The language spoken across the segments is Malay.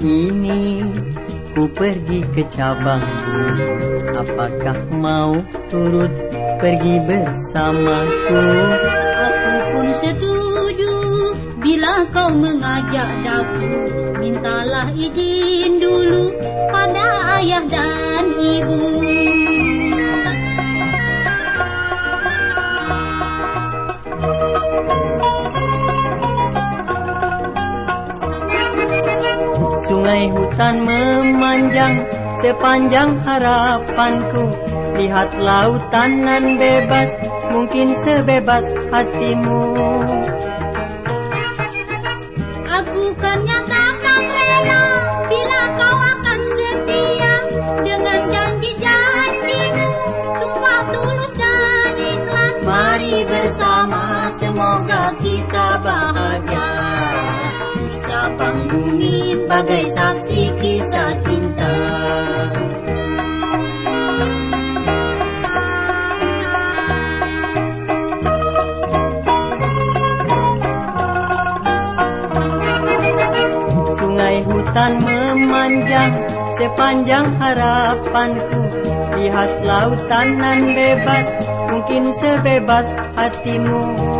Ini ku pergi ke cabang. Apakah mau turut pergi bersamaku Aku pun setuju Bila kau mengajak daku. Mintalah izin dulu pada ayah dan ibu Sungai hutan memanjang sepanjang harapanku. Lihat lautan nan bebas mungkin sebebas hatimu. Aku kan nyatakan rela Bila kau akan setia Dengan janji-janjimu Sumpah tulus dan ikhlas Mari bersama semoga kita bahagia. Kita panggungin bagai saksi kisah cinta. Sungai hutan memanjang sepanjang harapanku. Lihat lautan nan bebas mungkin sebebas hatimu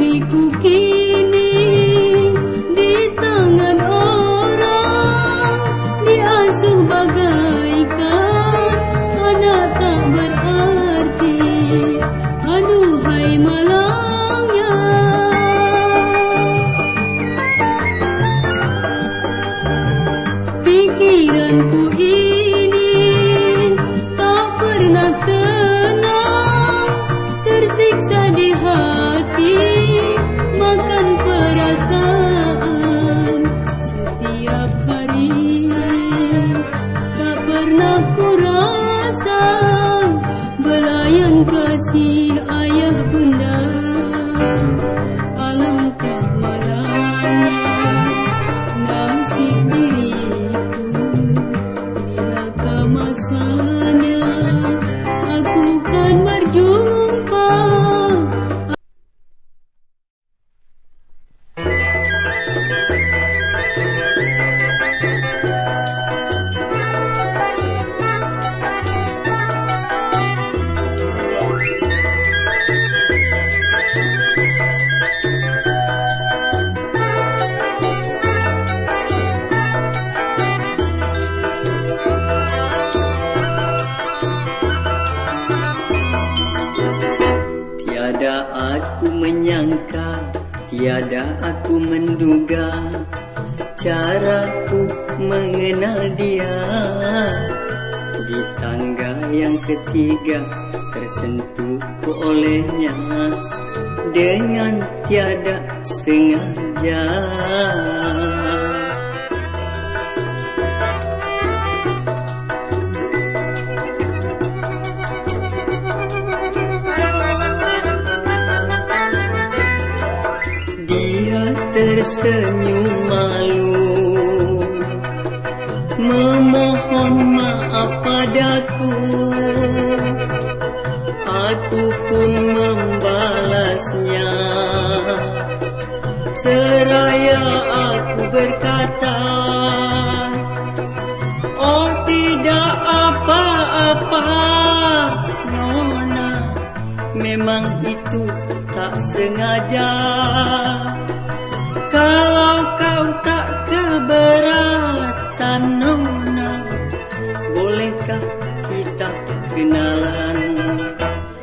भिकुकी Tersentuhku olehnya Dengan tiada sengaja. Dia tersenyum malu Memohon maaf padaku Seraya aku berkata Oh tidak apa-apa Nona Memang itu tak sengaja. Kalau kau tak keberatan Nona Bolehkah kita kenalan?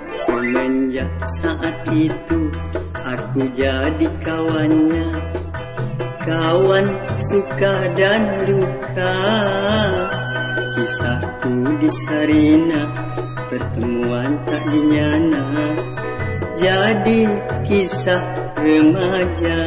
Semenjak saat itu aku jadi kawannya. Kawan suka dan duka. Kisahku di Sarina Pertemuan tak dinyana. Jadi kisah remaja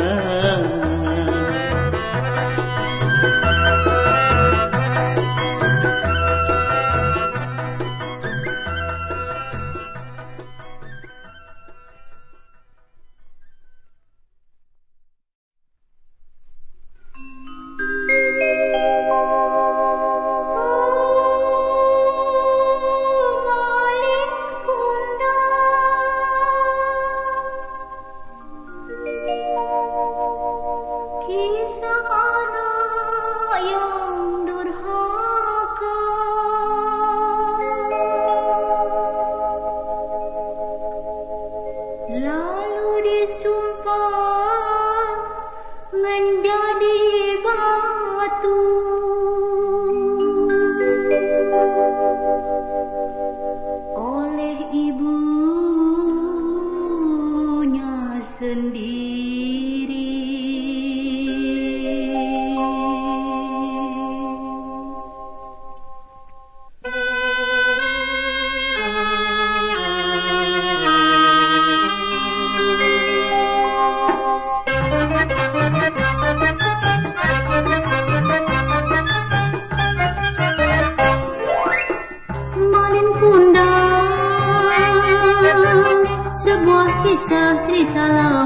kisah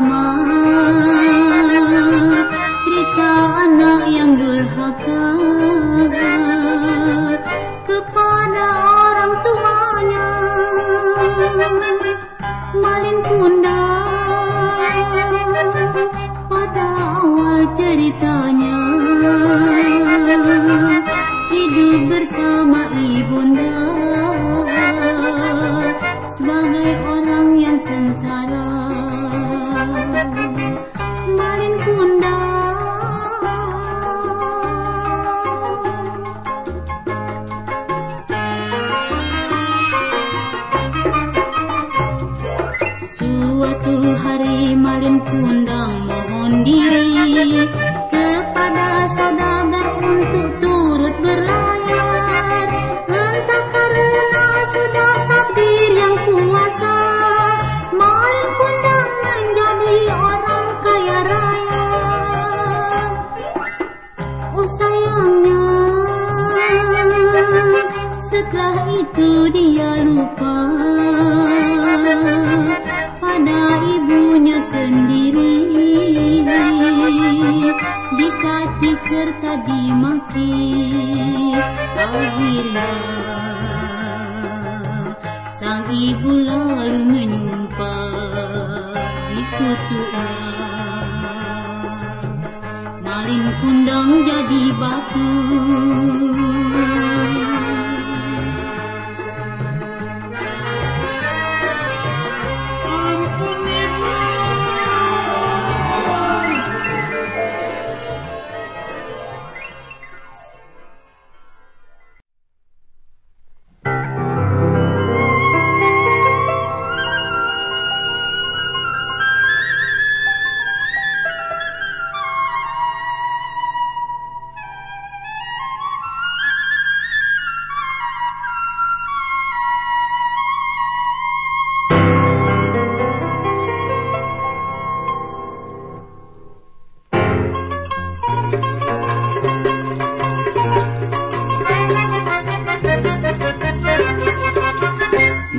Hari Malin Kundang mohon diri kepada saudagar untuk dimaki Akhirnya Sang ibu lalu menyumpah Dikutuknya Malin kundang jadi batu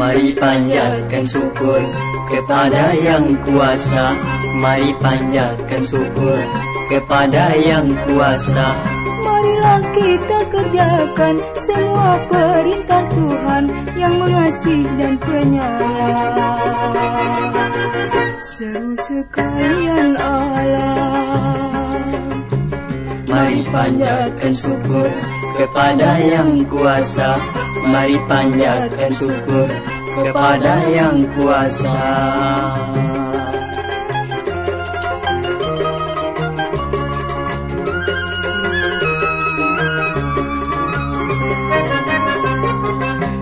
Mari panjatkan syukur kepada yang kuasa Mari panjatkan syukur kepada yang kuasa Marilah kita kerjakan semua perintah Tuhan yang mengasihi dan penyayang. Seru sekalian alam. Mari panjatkan syukur kepada yang kuasa Mari panjatkan syukur kepada yang kuasa.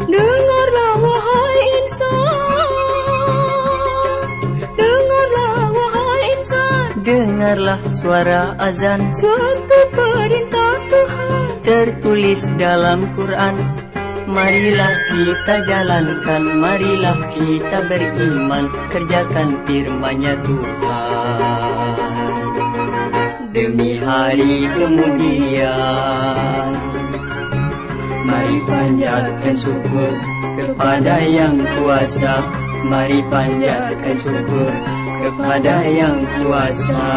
Dengarlah wahai insan, Dengarlah wahai insan, Dengarlah suara azan. Suatu perintah Tuhan. Tertulis dalam Quran. Marilah kita jalankan Marilah kita beriman. Kerjakan firmannya Tuhan. Demi hari kemudian Mari panjatkan syukur kepada yang kuasa. Mari panjatkan syukur kepada yang kuasa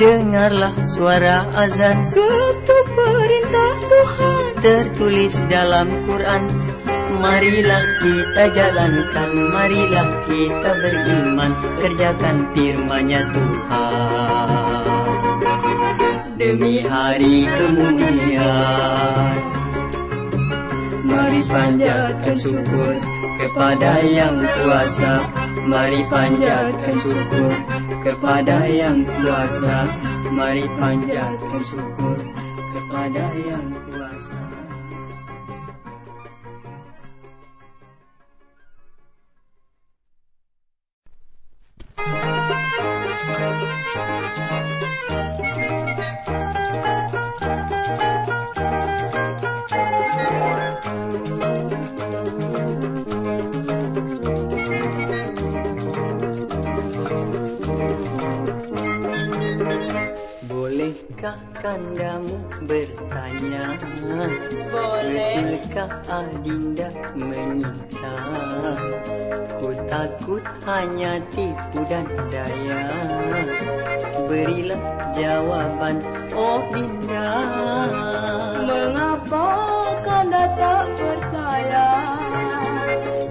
Dengarlah suara azan. Suatu perintah Tuhan. Tertulis dalam Quran. Marilah kita jalankan, marilah kita beriman. Kerjakan firmannya Tuhan. Demi hari kemudian Mari panjatkan syukur kepada yang kuasa. Mari panjatkan syukur kepada yang kuasa. Mari panjatkan syukur kepada yang kuasa Bolehkah kandamu bertanya Boleh. Adinda menyinta Ku takut hanya tipu dan daya. Berilah jawaban Oh Dinda. Mengapa kanda tak percaya?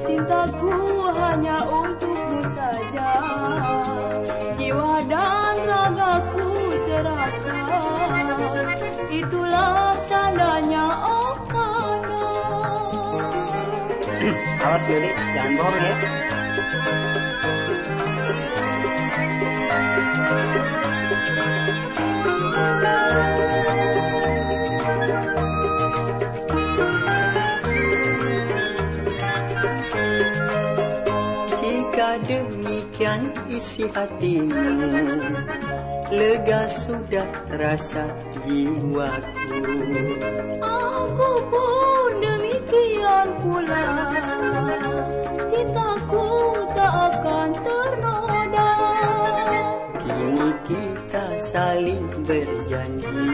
Cintaku hanya untukmu saja. Jiwa dan Itulah tandanya kanda Awas Yudi, jangan bohong ya. Jika demikian isi hatimu Lega sudah rasa jiwaku. Aku pun demikian pula. Cintaku tak akan ternoda. Kini kita saling berjanji.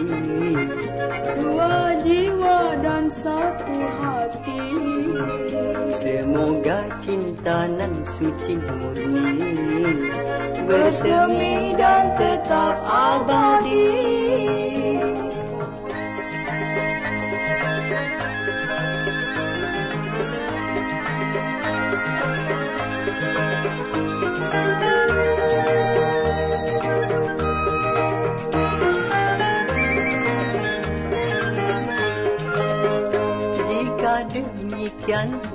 Dua jiwa dan satu hati. Semoga cinta nan suci murni. Bersemi dan tetap abadi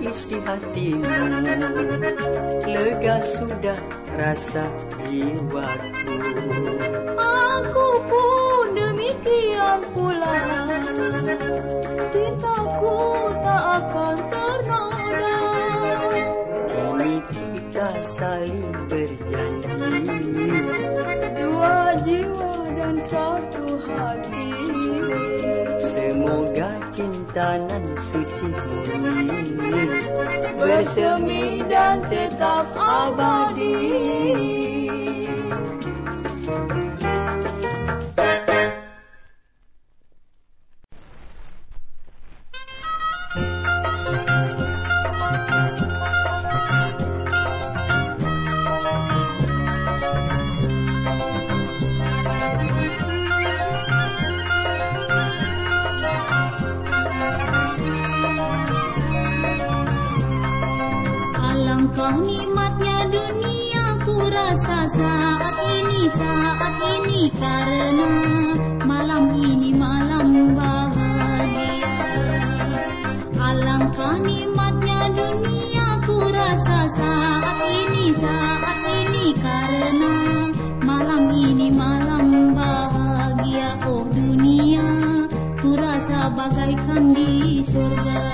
isi hatimu Lega sudah rasa jiwaku. Aku pun demikian pula. Cintaku tak akan ternoda. Kini kita saling berjanji. Dua cinta nan suci murni Bersemi dan tetap abadi Alangkah nikmatnya dunia ku rasa saat ini saat ini karena malam ini malam bahagia. Alangkah nikmatnya dunia ku rasa saat ini saat ini karena malam ini malam bahagia oh dunia ku rasa bagaikan di surga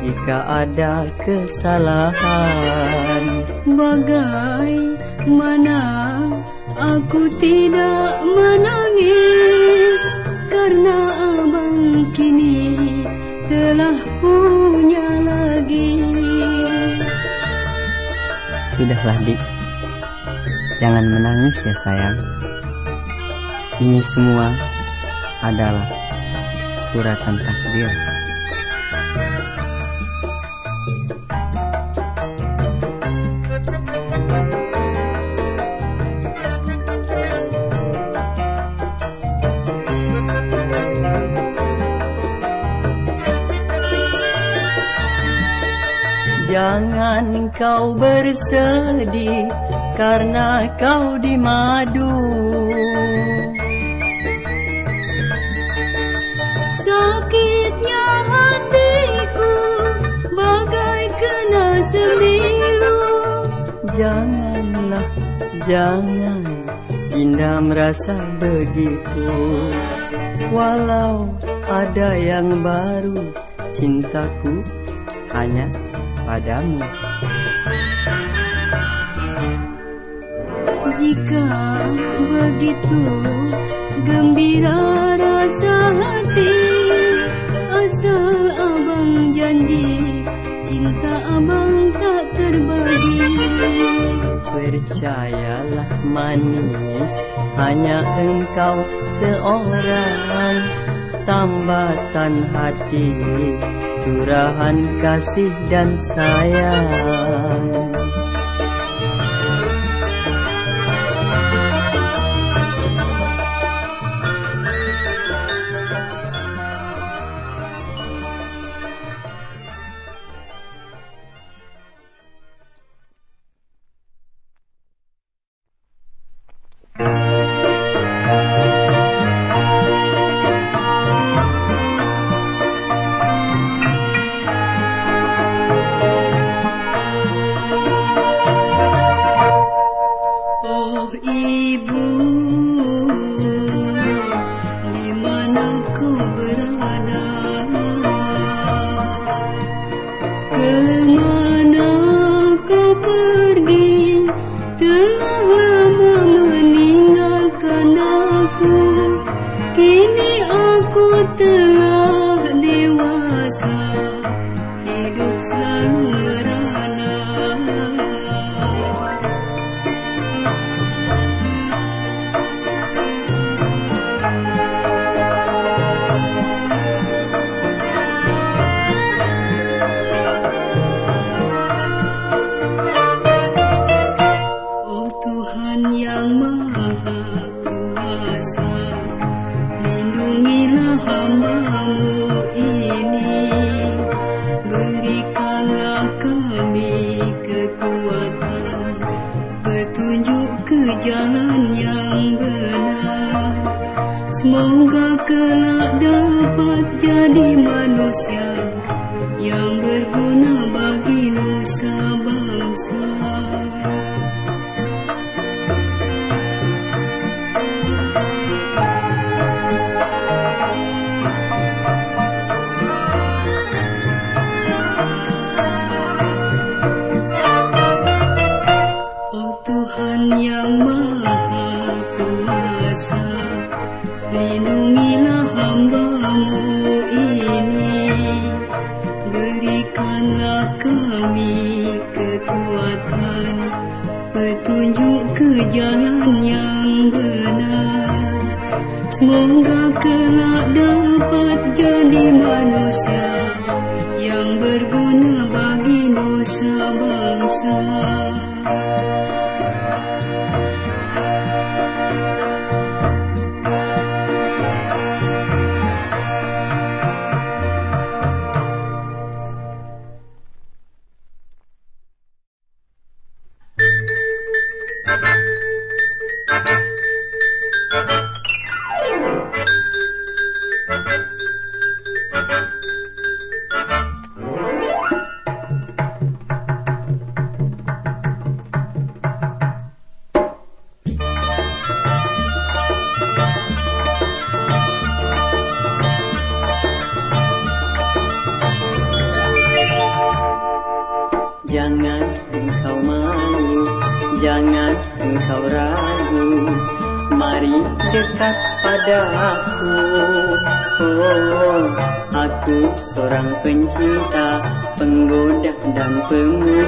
Jika ada kesalahan Bagaimana aku tidak menangis Karena abang kini telah punya lagi. Sudahlah dik. Jangan menangis ya sayang. Ini semua adalah suratan takdir kau bersedih karena kau dimadu. Sakitnya hatiku bagai kena sembilu Janganlah, jangan Indah merasa begitu. Walau ada yang baru Cintaku hanya padamu Jika begitu gembira rasa hati. Asal abang janji cinta abang tak terbagi. Percayalah manis Hanya engkau seorang. Tambatan hati Curahan kasih dan sayang Hidup selalu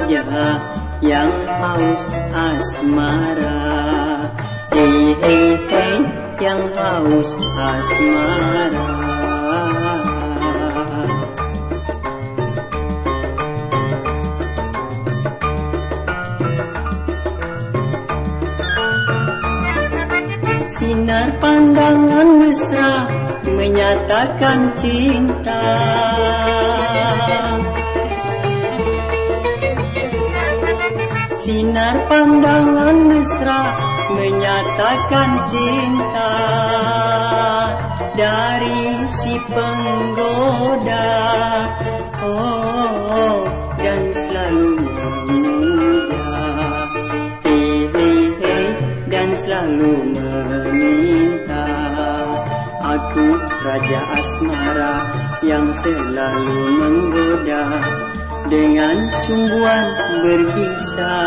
jaga yang haus asmara hey hey hey yang haus asmara Sinar pandangan mesra menyatakan cinta. Sinar pandangan mesra menyatakan cinta. Dari si penggoda oh, oh dan selalu memuja hey, eh, hey hey dan selalu meminta. Aku raja asmara yang selalu menggoda dengan cumbuan berbisa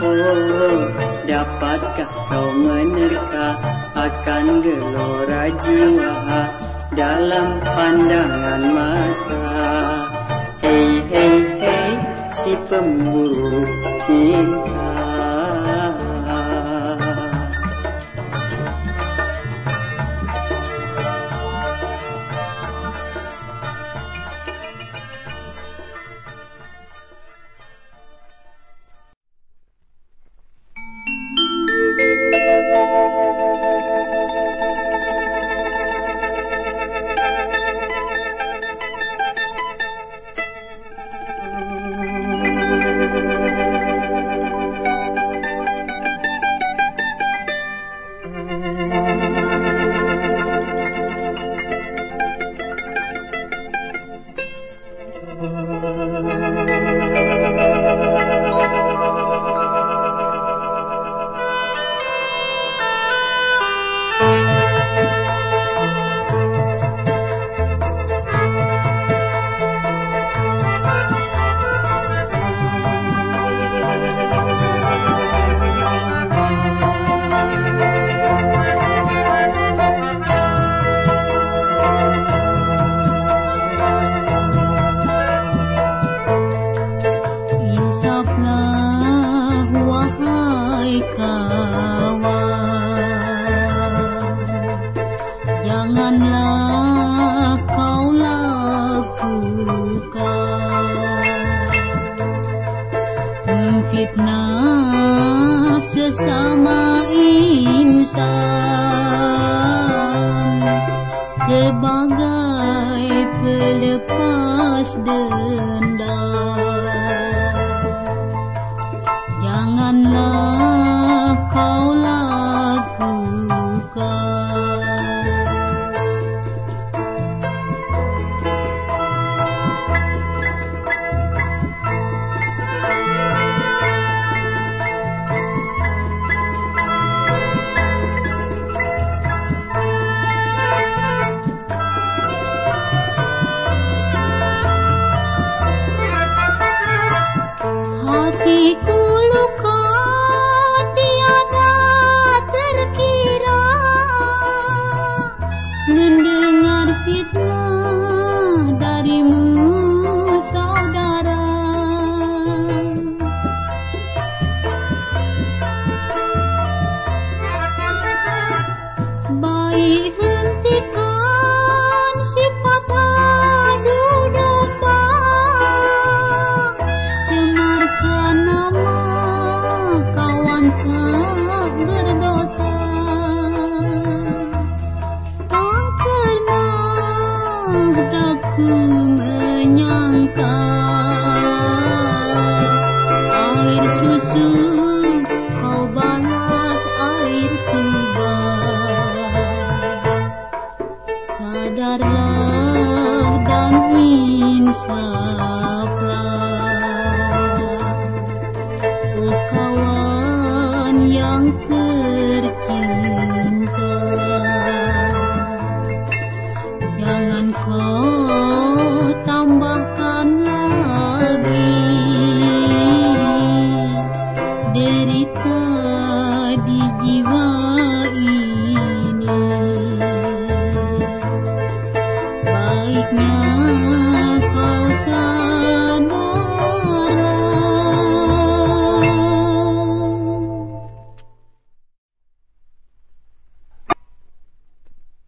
Oh, dapatkah kau menerka akan gelora jiwa dalam pandangan mata? Hei, hei, hei, si pemburu cinta. sama insan sebagai pelepas dendam. Hatiku